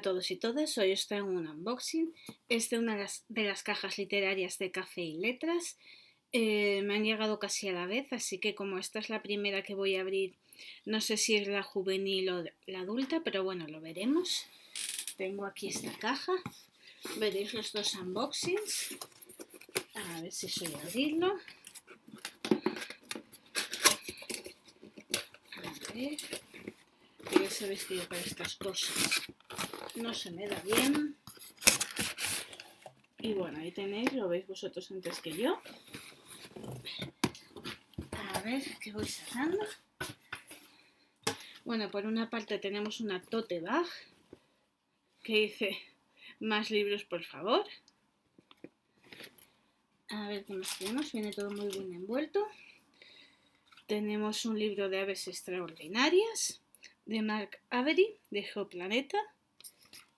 todos y todas, hoy os traigo un unboxing. Es una de las cajas literarias de Café y Letras. Eh, me han llegado casi a la vez, así que como esta es la primera que voy a abrir, no sé si es la juvenil o la adulta, pero bueno, lo veremos. Tengo aquí esta caja, veréis los dos unboxings. A ver si soy abrirlo. A ver. Ya sabéis que yo para estas cosas no se me da bien. Y bueno, ahí tenéis, lo veis vosotros antes que yo. A ver, ¿qué voy sacando? Bueno, por una parte tenemos una tote bag que dice más libros, por favor. A ver qué más tenemos. Viene todo muy bien envuelto. Tenemos un libro de aves extraordinarias de Mark Avery de Geoplaneta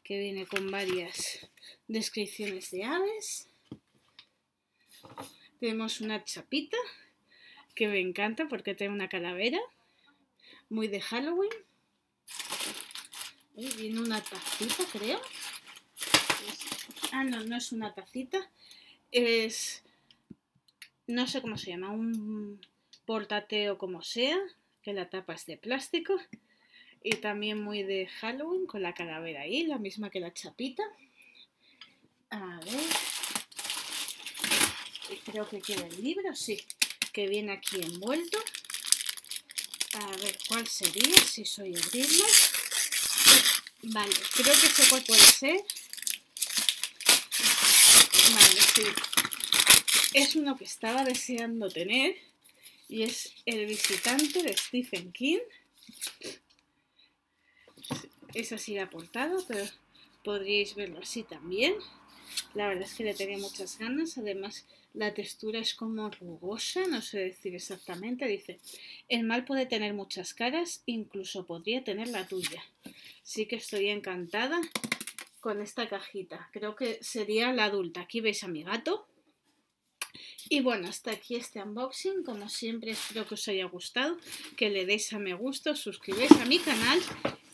que viene con varias descripciones de aves. Tenemos una chapita que me encanta porque tiene una calavera muy de Halloween. Y viene una tacita, creo. Ah, no, no es una tacita. Es. No sé cómo se llama. Un portateo como sea. Que la tapa es de plástico. Y también muy de Halloween con la calavera ahí, la misma que la chapita. A ver. Y creo que queda el libro, sí, que viene aquí envuelto. A ver cuál sería, si soy abrirlo. Vale, creo que sé cuál puede ser. Vale, sí. Es uno que estaba deseando tener y es El visitante de Stephen King es así la portada, pero podríais verlo así también. La verdad es que le tenía muchas ganas, además la textura es como rugosa, no sé decir exactamente, dice, el mal puede tener muchas caras, incluso podría tener la tuya. Sí que estoy encantada con esta cajita, creo que sería la adulta. Aquí veis a mi gato. Y bueno, hasta aquí este unboxing. Como siempre, espero que os haya gustado, que le deis a me gusta, suscribáis a mi canal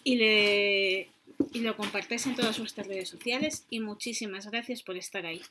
y, le, y lo compartáis en todas vuestras redes sociales y muchísimas gracias por estar ahí.